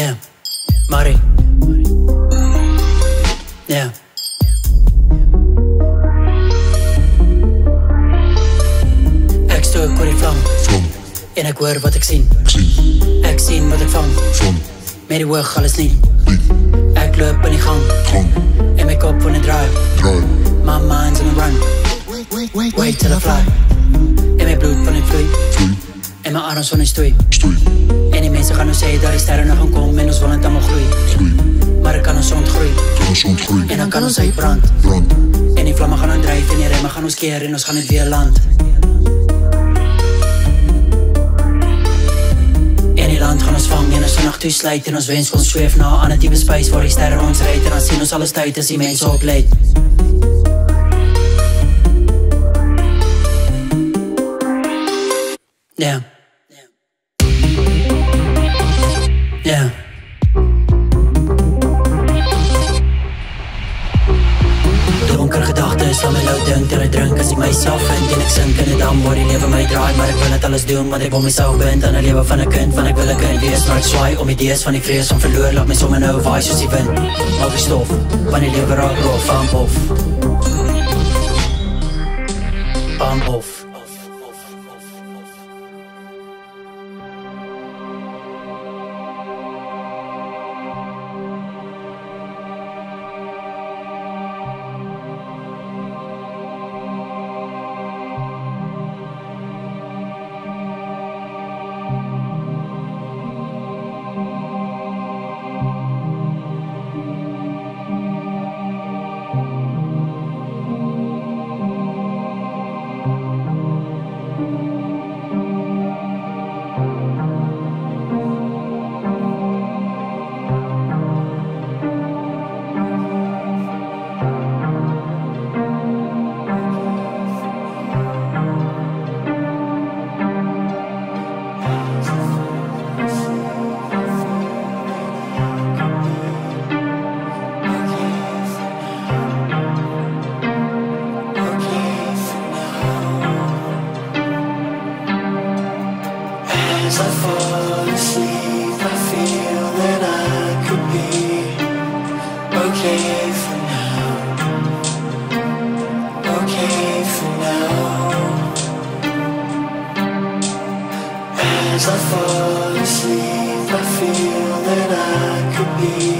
Yeah, Marie. Yeah. Ik stoor, ik word. En ik hoor wat ik zie. Ik zie wat ik van. Met die woord alles niet. Ik loop in die gang. En mijn kop van een draai. My mind's on the run. Wait till I fly. En my arms van die stoei. stoei, En die mense gaan nou sê dat die sterre nog gaan kom en ons wil net almal groei. groei, Maar ek kan ons ontgroei kan ons ontgroei, en dan kan ons uitbrand. brand, En die vlamme gaan aandryf en die remme gaan ons keer en ons gaan net weer land. Land gaan ons vang en ons vannacht toesluit en ons wens kon sweef na 'n ander tipe space waar die sterre ons ry en dan sien ons alles tyd as die mense oplet. Ja. Ja. Gedagtes van my nou dink en ek drink as ek myself vind en ek sink in 'n dam waar die lewe my draai maar ek wil dit alles doen want ek wil myself bind aan 'n lewe van 'n kind want ek wil 'n kind wees maar ek swaai om idees van die vrees van verloor laat my sommer nou vaai soos die wind al die stof van die lewe raak rof van pof As I fall asleep, I feel that I could be okay for now. Okay for now. As I fall asleep, I feel that I could be